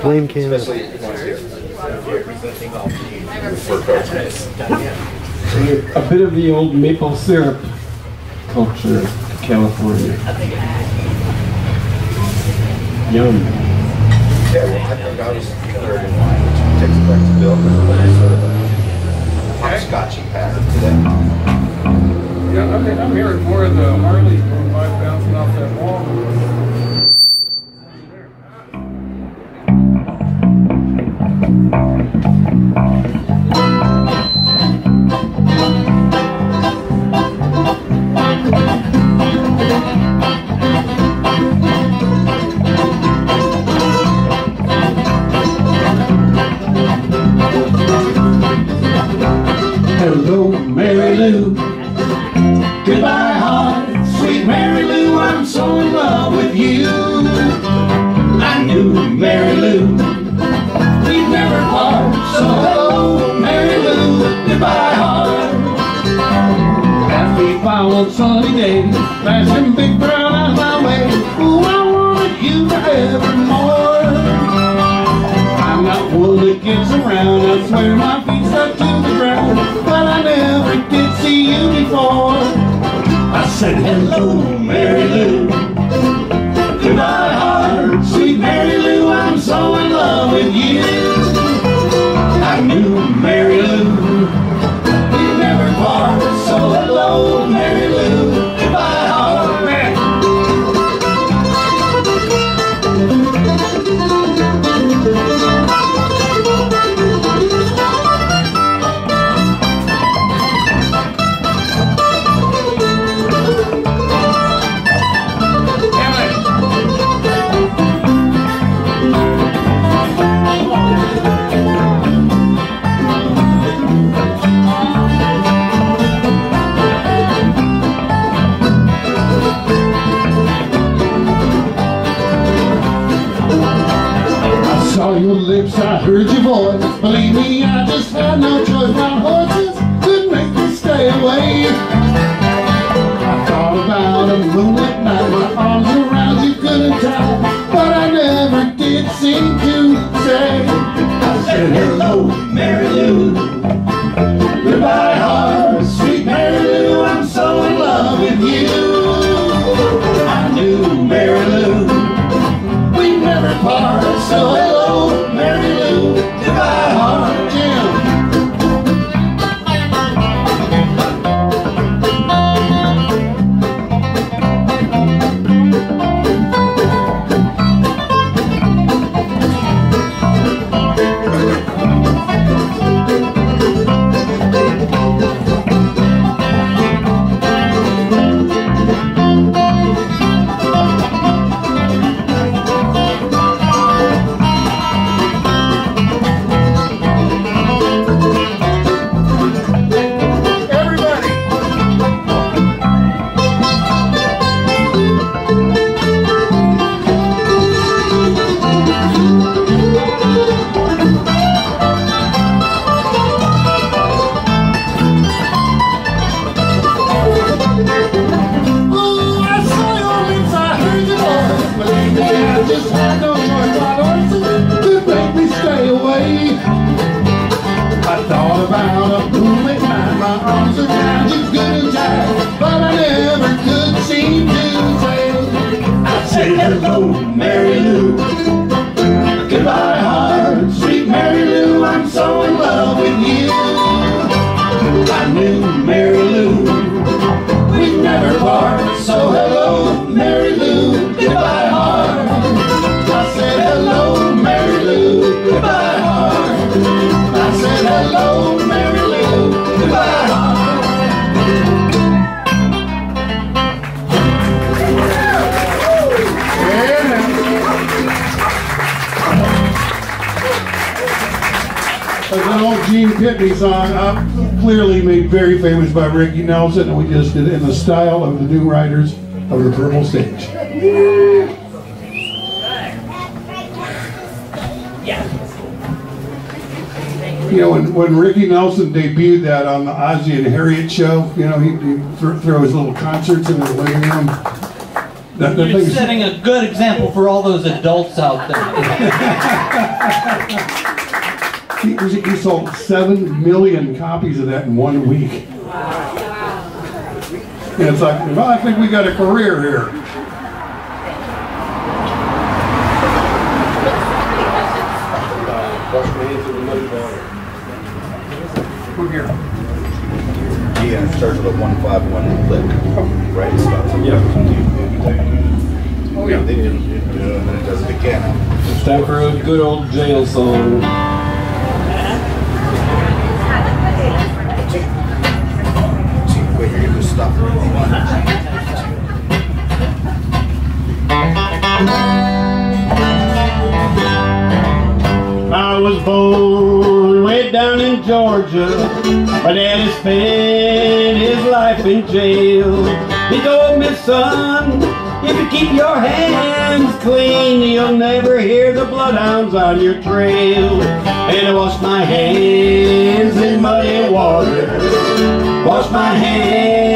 Blame Canada. Especially ones here. For cartoons. A bit of the old maple syrup culture of California. Yum. Yeah, well, I think I was third in line, which takes back to Bill, with you. I knew Mary Lou. We'd never part. So hello, Mary Lou. Goodbye, heart. Happy followed sunny day. Flashing big brown eyes my way. Ooh, I wanted you forevermore. I'm not one that gets around. I swear my feet stuck to the ground, but I never did see you before. I said hello, Mary Lou. Knew lips, I heard your voice. Believe me, I just had no choice. My horses couldn't make me stay away. I thought about a moonlit night, my arms around you couldn't tie, but I never did seem to say. I said hello, I knew Mary Lou. We never part, so hello, Mary Lou. Goodbye, heart. I said hello, Mary Lou. Goodbye, heart. I said hello, Mary Lou. Goodbye, heart. That's an old Gene Pitney song, uh, clearly made very famous by Ricky Nelson, and we just did it in the style of the New Riders of the Purple Sage. You know, when, when Ricky Nelson debuted that on the Ozzie and Harriet show, you know, he'd, he'd th- throw his little concerts in the living room. That, that You're setting a good example for all those adults out there. he, he sold seven million copies of that in one week. And it's like, well, I think we got a career here. Wash my hands in the muddy water. We're here. Yeah, it starts with a one five one click, right? Stops. Yeah. Oh, yeah. They and uh, then it does it again. It's time for a good old jail song. Stop. I was born way down in Georgia. My daddy spent his life in jail. He told me, son, if you keep your hands clean, you'll never hear the bloodhounds on your trail. And I washed my hands in muddy water. Washed my hands,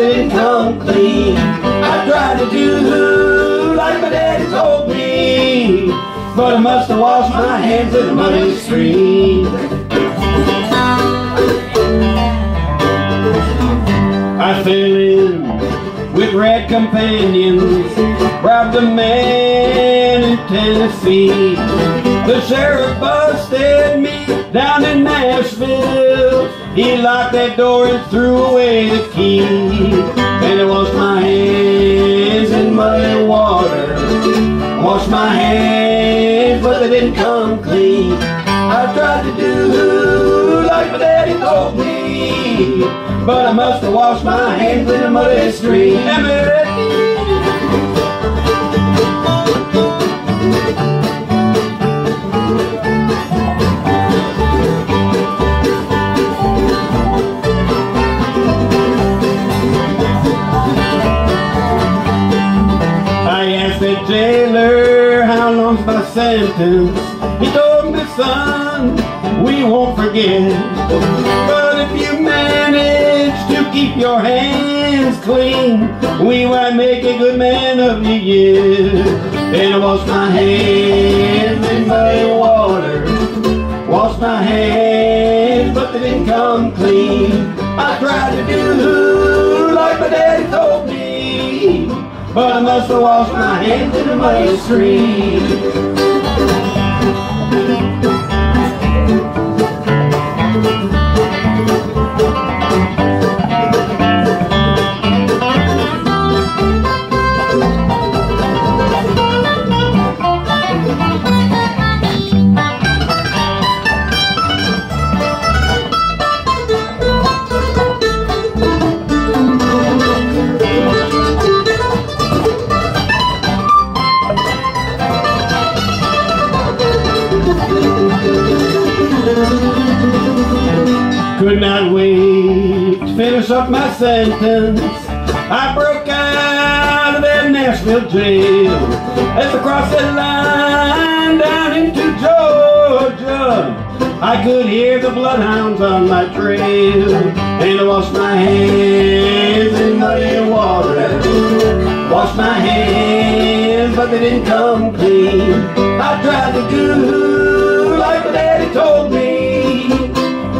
didn't come clean. I tried to do like my daddy told me, but I must have washed my hands in a muddy stream. I fell in with red companions, robbed a man in Tennessee. The sheriff busted me down in Nashville. He locked that door and threw away the key. And I washed my hands in muddy water. Washed my hands, but they didn't come clean. I tried to do like my daddy told me, but I must have washed my hands in a muddy stream. How long's my sentence. He told me, son, we won't forget. But if you manage to keep your hands clean, we might make a good man of you yet. And I wash my hands in muddy water. Wash my hands, but they didn't come clean. I tried to do but I must have washed my hands in a muddy stream. My sentence. I broke out of that Nashville jail. As I crossed that line down into Georgia, I could hear the bloodhounds on my trail. And I washed my hands in muddy water. Washed my hands, but they didn't come clean. I tried to do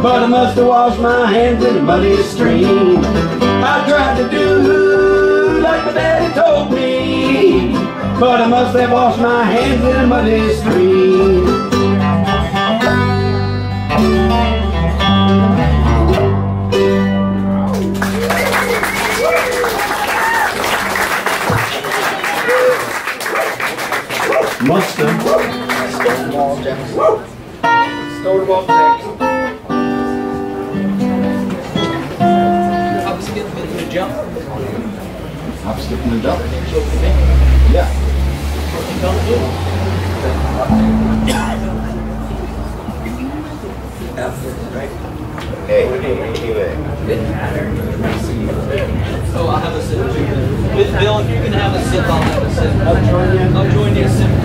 But I must have washed my hands in a muddy stream. I tried to do like my daddy told me. But I must have washed my hands in a muddy stream. Must have. Stonewall Jackson. Stonewall Hop, skip, and a jump. Yeah. Hey, anyway. Oh, I'll have a sip. With Bill, if you can have a sip, I'll have a sip. I'll join you. I'll join you